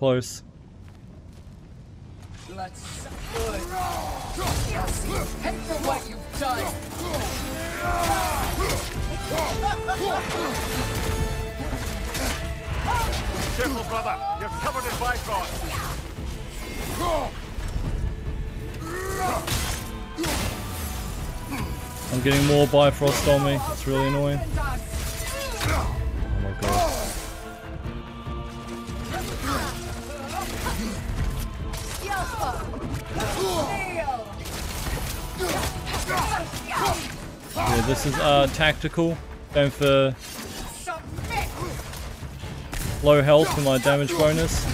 close. Blood's so good. I'll see you pay for what you've done. Careful, brother. You're covered in Bifrost. I'm getting more Bifrost on me. It's really annoying. Oh my god. Yeah, this is uh, tactical. Going for low health for my damage bonus.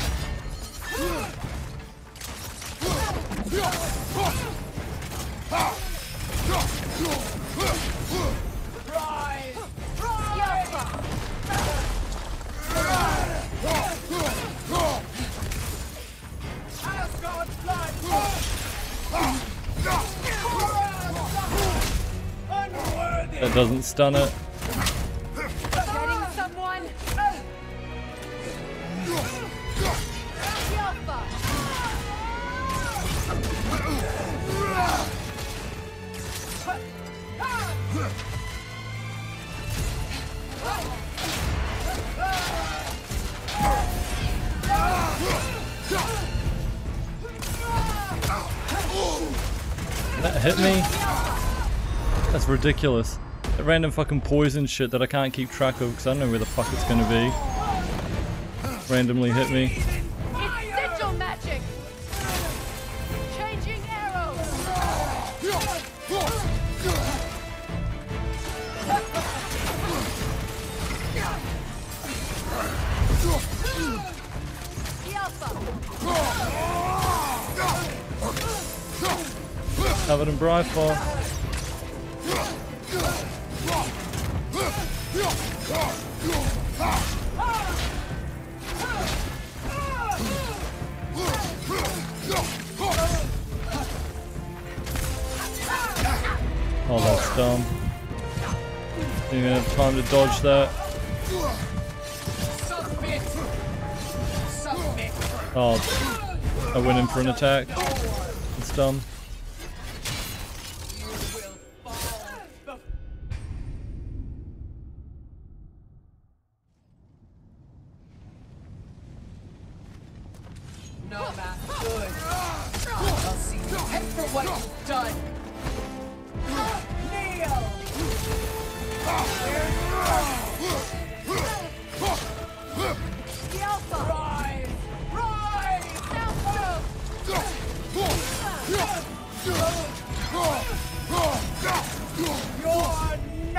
That doesn't stun it. That hit me? That's ridiculous. Random fucking poison shit that I can't keep track of because I don't know where the fuck it's gonna be. Randomly hit me. It's sigil magic! Changing arrows! Covered in Bifrost. Oh, that's dumb. Didn't even have time to dodge that. Oh, I went in for an attack. It's dumb.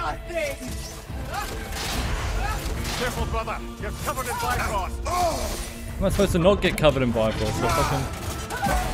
Nothing. Careful, brother. You're covered in Bifrost. Am I supposed to not get covered in Bifrost? Fucking...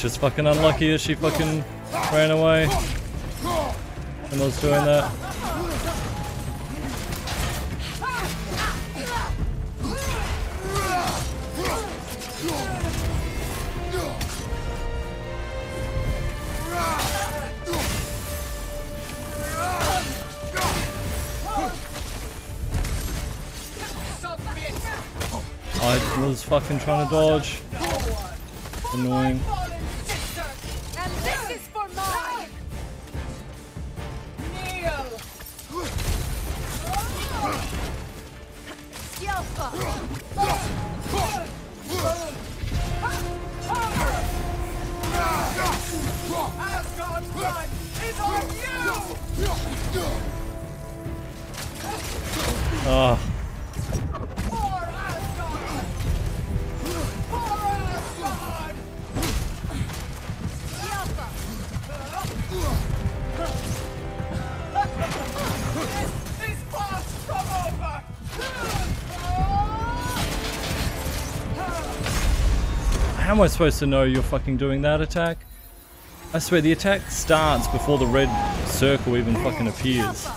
Just fucking unlucky that she fucking ran away. And I was doing that. I was fucking trying to dodge. Annoying. Am I supposed to know you're fucking doing that attack? I swear the attack starts before the red circle even fucking appears.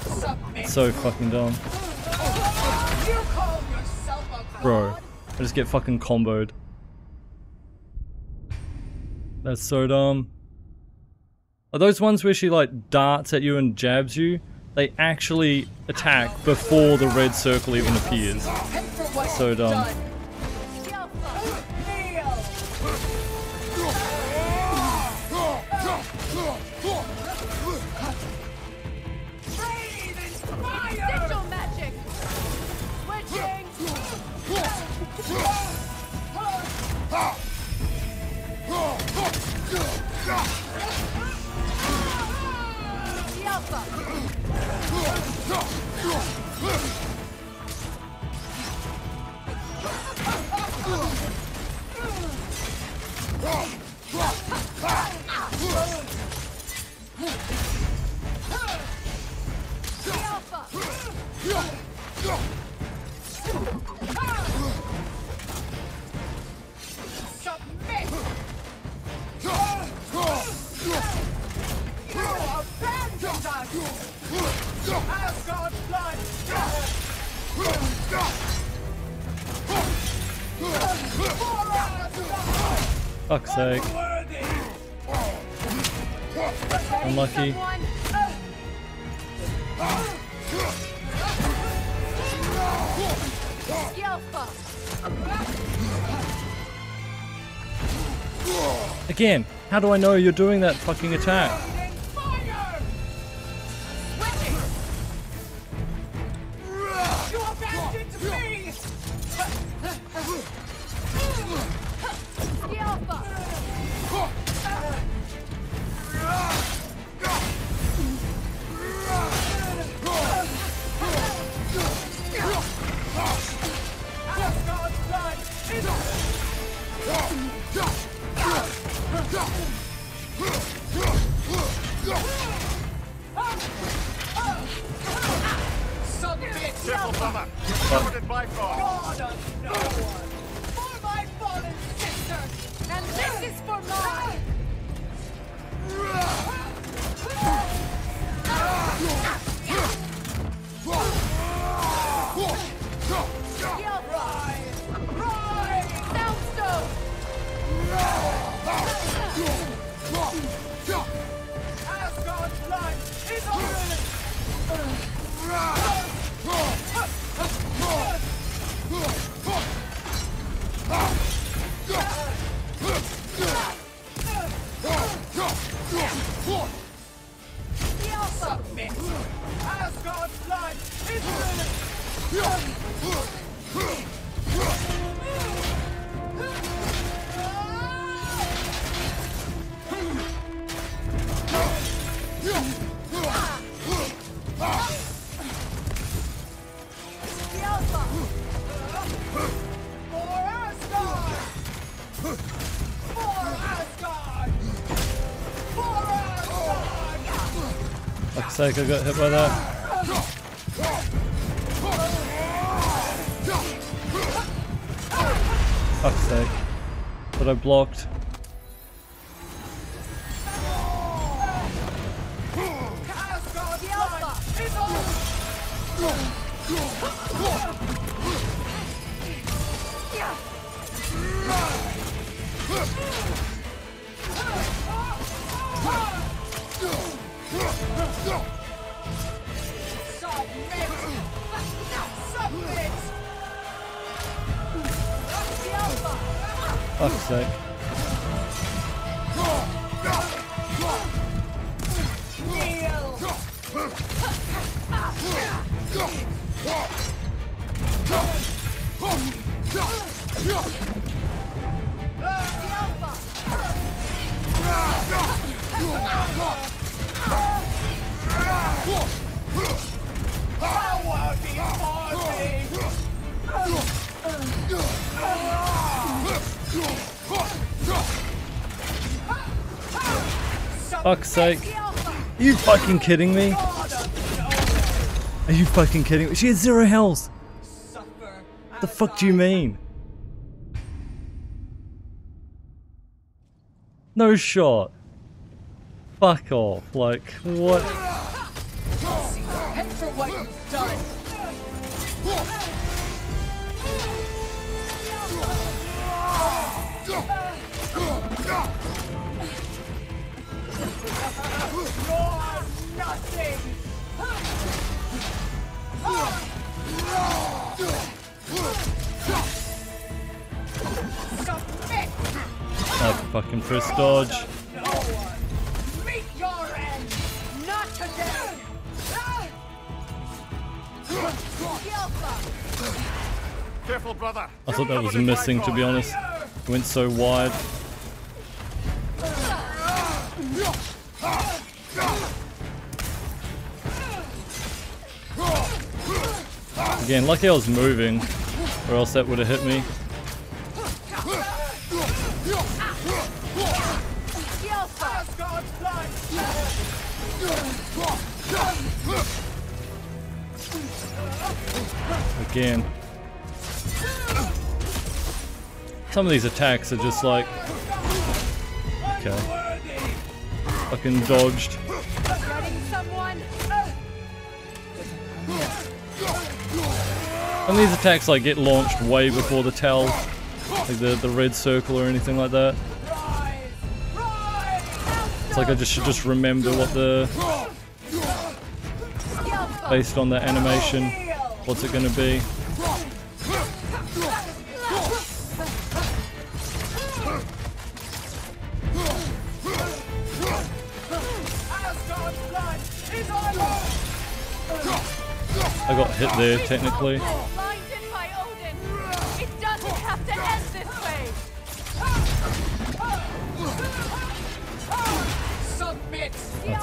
So fucking dumb. Bro, I just get fucking comboed. That's so dumb. Are those ones where she like darts at you and jabs you? They actually attack before the red circle even appears. So dumb. Yelpa. Fuck's sake. Unlucky. Again, how do I know you're doing that fucking attack? Submit! Careful, brother. You're covered in Bifrost. Sake, I got hit by that. Fuck's sake. But I blocked. Fuck's sake. Are you fucking kidding me? Are you fucking kidding me? She has zero health. The fuck do you mean? No shot. Fuck off. Like, what? That fucking first dodge. No one! Meet your end! Not today! Careful, brother. I thought that was missing, to be honest. It went so wide. Again, lucky I was moving, or else that would have hit me. Again. Some of these attacks are just like... Okay. Fucking dodged. And these attacks like get launched way before the tell. Like the, the red circle or anything like that. It's like I just should just remember what the... Based on the animation, what's it be. Is on us! I got hit there technically.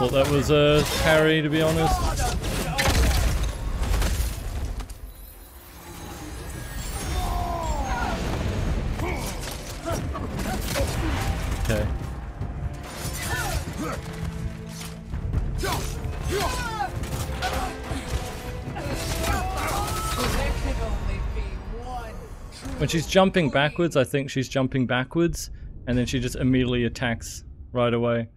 Thought that was uh, a parry to be honest. Okay. When she's jumping backwards, I think she's jumping backwards, and then she just immediately attacks right away.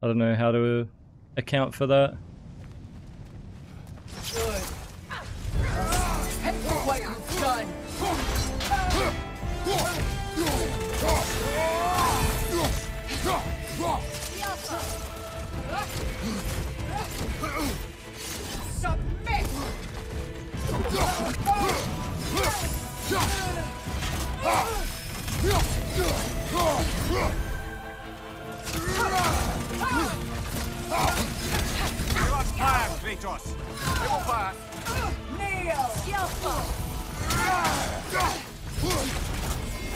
I don't know how to account for that.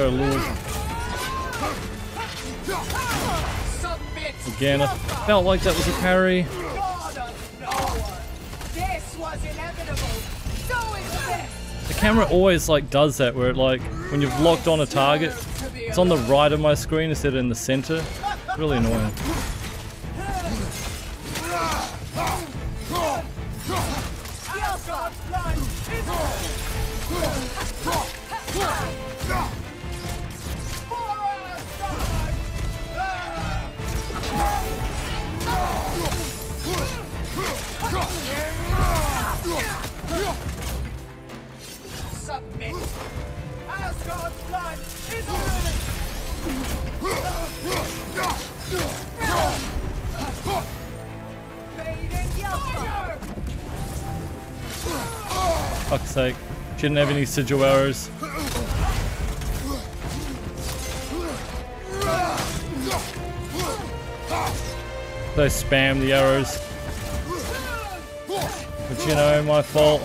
go Submit! again? I felt like that was a parry. The camera always like does that where it like when you've locked on a target, it's on the right of my screen instead of in the center. Really annoying. submit. Asgard's blood is on Fuck's sake. Didn't have any sigil arrows. They spam the arrows. But you know, my fault.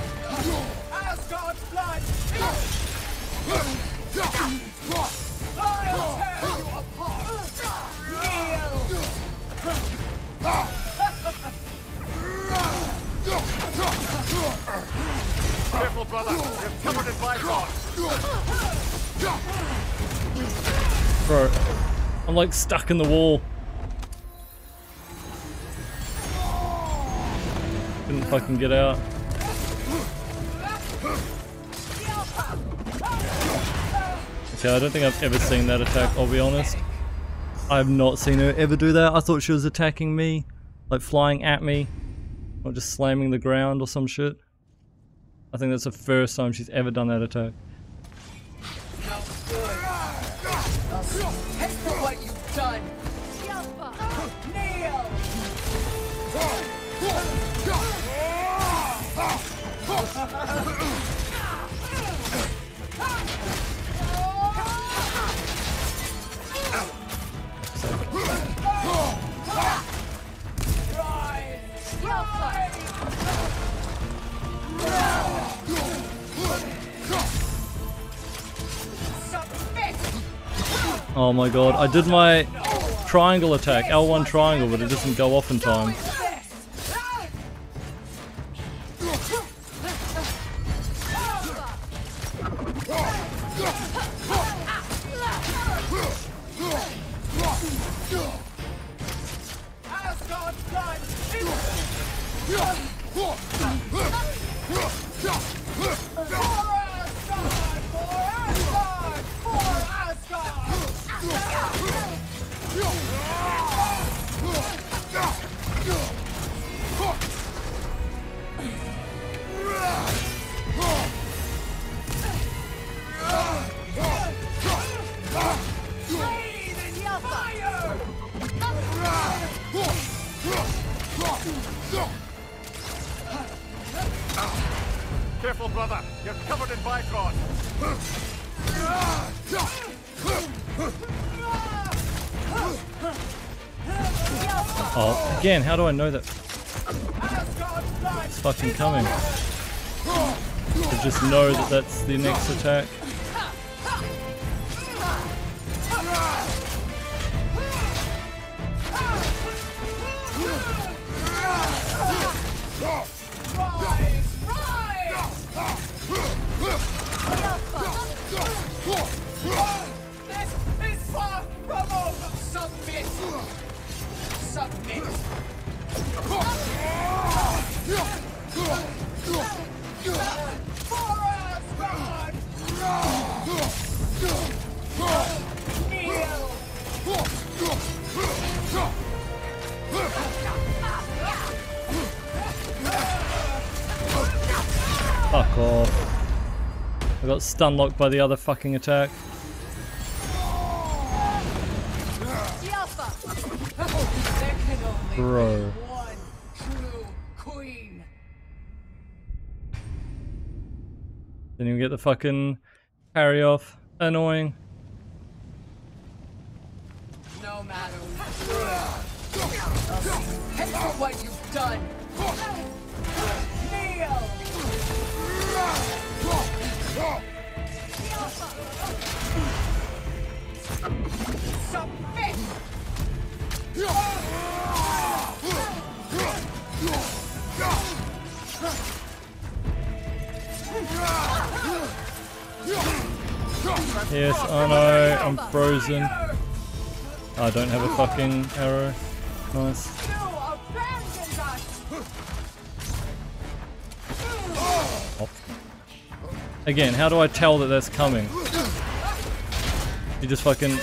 Like stuck in the wall. Couldn't fucking get out. Okay, I don't think I've ever seen that attack, I'll be honest. I've not seen her ever do that. I thought she was attacking me, like flying at me, or just slamming the ground or some shit. I think that's the first time she's ever done that attack. Oh my god, I did my triangle attack, L1 triangle, but it doesn't go off in time. Asgard's! Again, how do I know that it's fucking coming? To just know that that's the next attack. Rise! I stun locked by the other fucking attack. Bro. Didn't even get the fucking parry off. Annoying. No matter what you've done. Frozen. I don't have a fucking arrow. Nice. Oh. Again, how do I tell that that's coming? He just fucking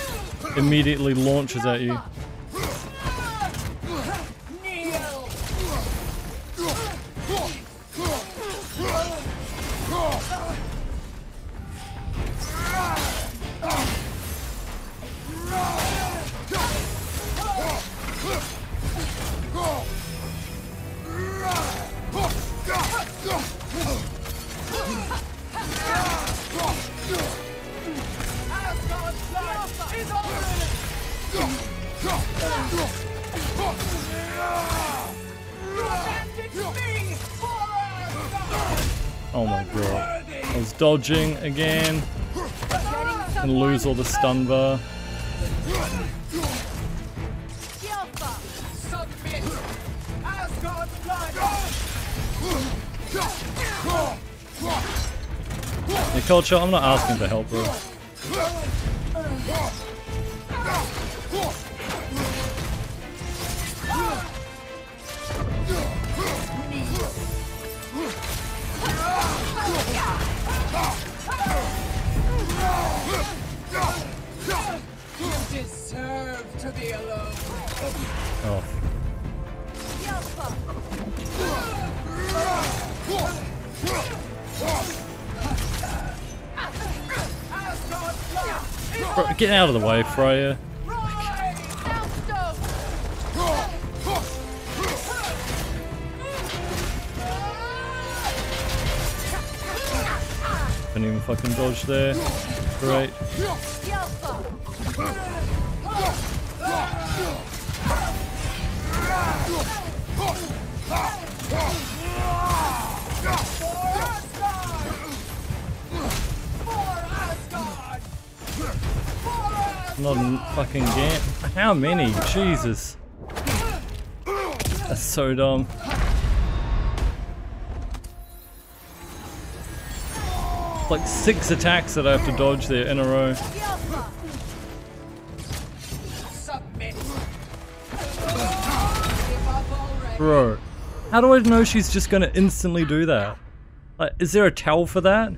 immediately launches at you. Dodging again. And lose all the stun bar. Culture, I'm not asking for help, bro. Get out of the way, Freya. Couldn't even fucking dodge there. Great. Yelpa! Not a fucking game. How many? Jesus. That's so dumb. Like six attacks that I have to dodge there in a row. Bro, how do I know she's just gonna instantly do that? Like, is there a tell for that?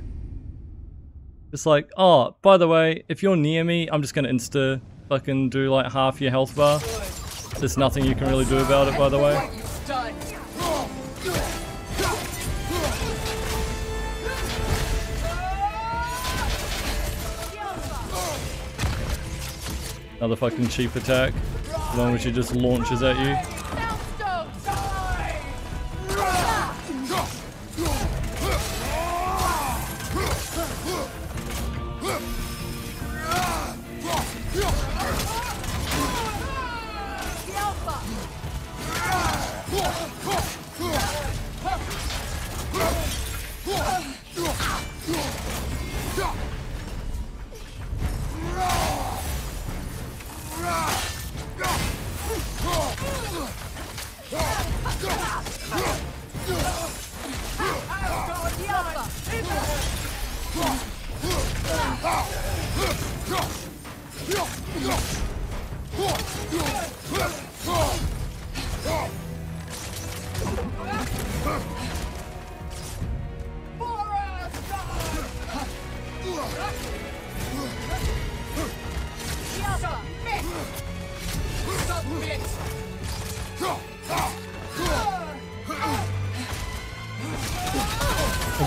Just like, oh, by the way, if you're near me, I'm just gonna insta fucking do like half your health bar. There's nothing you can really do about it, by the way. Another fucking cheap attack. The one which she just launches at you.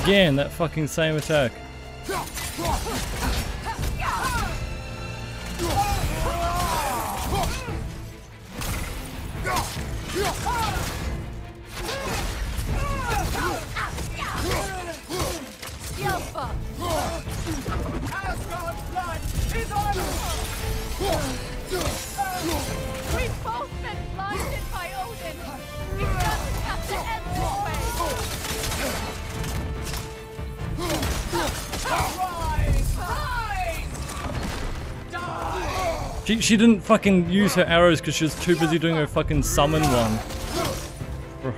Again, that fucking same attack. She, didn't fucking use her arrows because she was too busy doing her fucking summon one. Bro.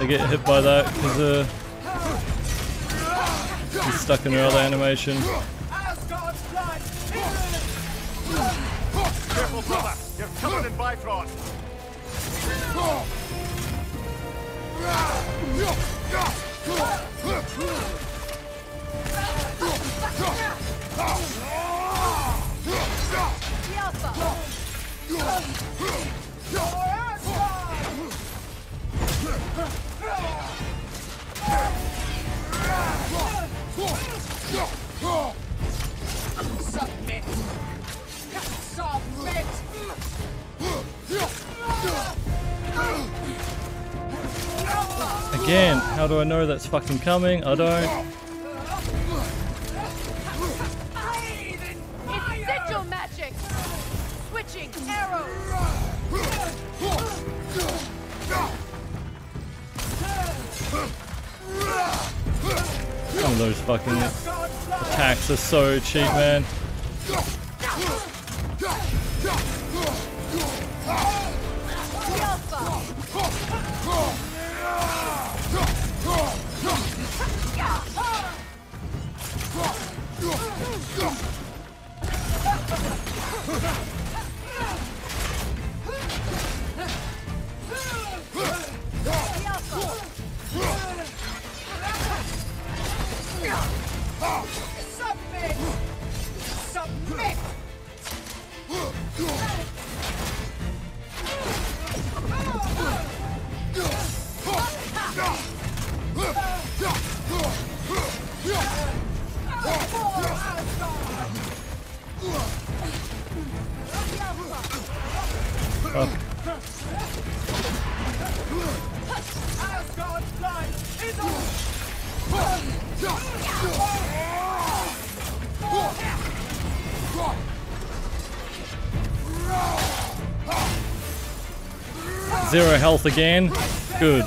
I get hit by that because uh, she's stuck in her other animation. Careful, brother. You're in! Again, how do I know that's fucking coming? I don't. Of those fucking attacks are so cheap, man. Zero health again. Good.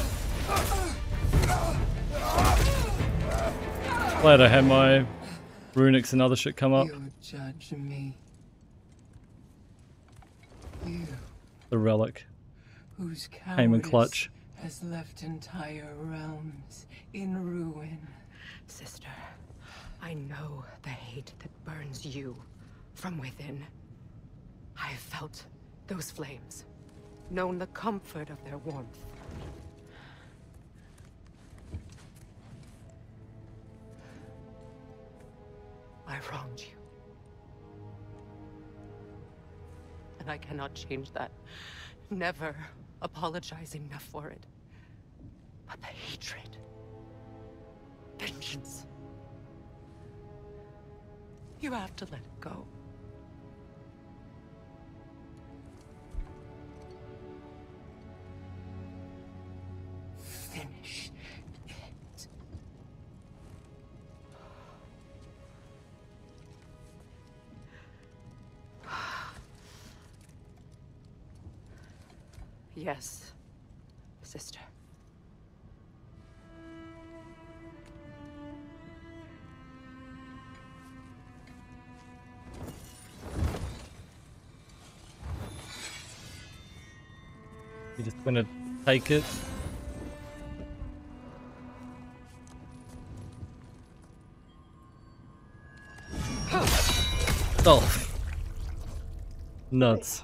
Glad I had my runics and other shit come up. You judge me. You, The relic. whose Aim and clutch. has left entire realms in ruin. Sister, I know the hate that burns you from within. I have felt those flames, known the comfort of their warmth. I wronged you. And I cannot change that. Never apologize enough for it. But the hatred vengeance. You have to let it go. Finish it. Yes, sister. Just gonna take it? Oh. Nuts.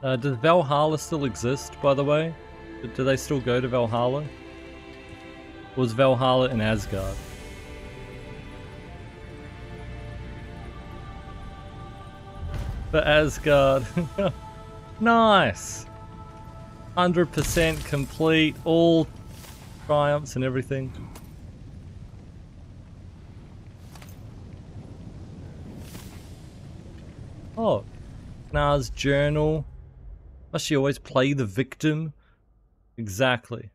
Uh, does Valhalla still exist, by the way? Do- they still go to Valhalla? Or was Valhalla in Asgard? For Asgard. nice! 100% complete, all triumphs and everything. Oh, Gná's journal. Must she always play the victim? Exactly.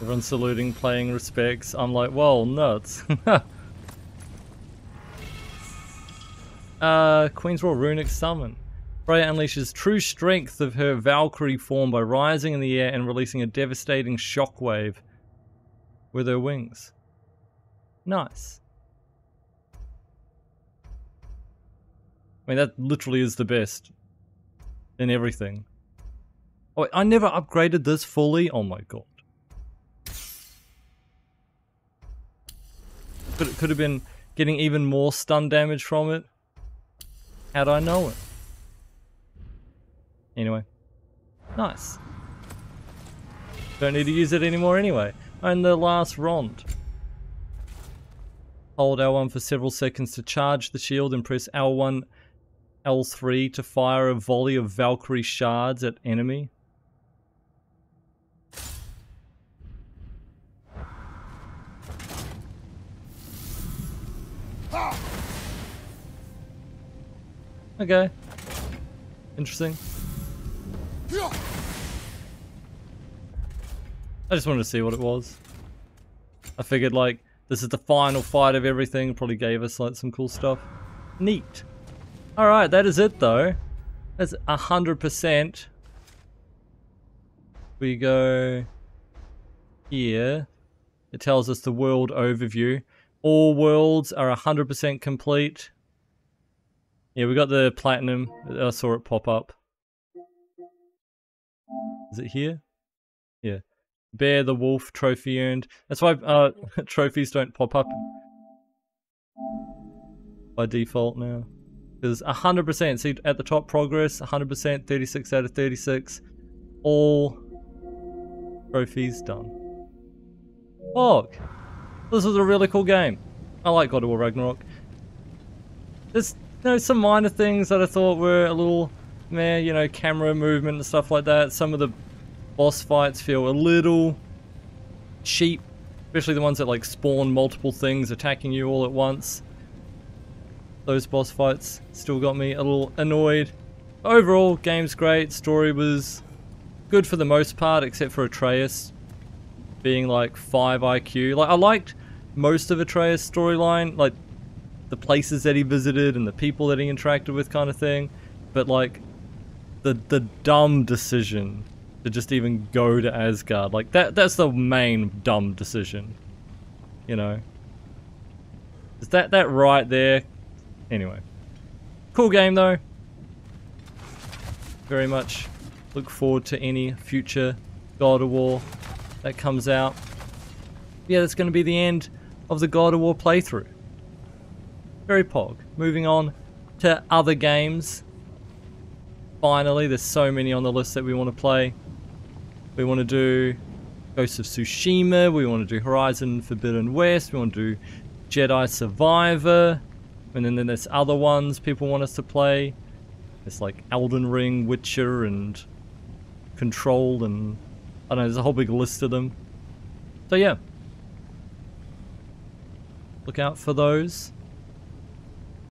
Everyone saluting, playing respects. I'm like, well, nuts. uh, Queen's Royal Runic Summon. Freya unleashes true strength of her Valkyrie form by rising in the air and releasing a devastating shockwave with her wings. Nice. I mean, that literally is the best in everything. Oh, I never upgraded this fully. Oh my god. Could could have been getting even more stun damage from it. Had I know it. Anyway. Nice. Don't need to use it anymore anyway. And the last rond. Hold L1 for several seconds to charge the shield and press L1, L3 to fire a volley of Valkyrie shards at enemy. Okay. Interesting. I just wanted to see what it was. I figured like this is the final fight of everything. Probably gave us like some cool stuff. Neat. Alright, that is it though. That's a hundred percent. We go here. It tells us the world overview. All worlds are 100% complete. Yeah, we got the platinum. I saw it pop up. Is it here? Yeah. Bear the Wolf trophy earned. That's why uh, trophies don't pop up by default now. Because 100%, see at the top progress, 100%, 36 out of 36. All trophies done. Fuck. This was a really cool game. I like God of War Ragnarok. There's you know, some minor things that I thought were a little meh, you know, camera movement and stuff like that. Some of the boss fights feel a little cheap, especially the ones that like spawn multiple things attacking you all at once. Those boss fights still got me a little annoyed. Overall, game's great, story was good for the most part, except for Atreus being like 5 IQ. Like, I liked most of Atreus' storyline, like the places that he visited and the people that he interacted with kind of thing. But like, the, the dumb decision to just even go to Asgard, like that, that's the main dumb decision. You know? Is that, that right there? Anyway. Cool game though. Very much look forward to any future God of War that comes out. Yeah, that's going to be the end of the God of War playthrough. Very pog. Moving on to other games. Finally, there's so many on the list that we want to play. We want to do Ghost of Tsushima, we want to do Horizon Forbidden West, we want to do Jedi Survivor, and then, there's other ones people want us to play. It's like Elden Ring, Witcher, and Control, and I don't know, there's a whole big list of them. So yeah. Look out for those.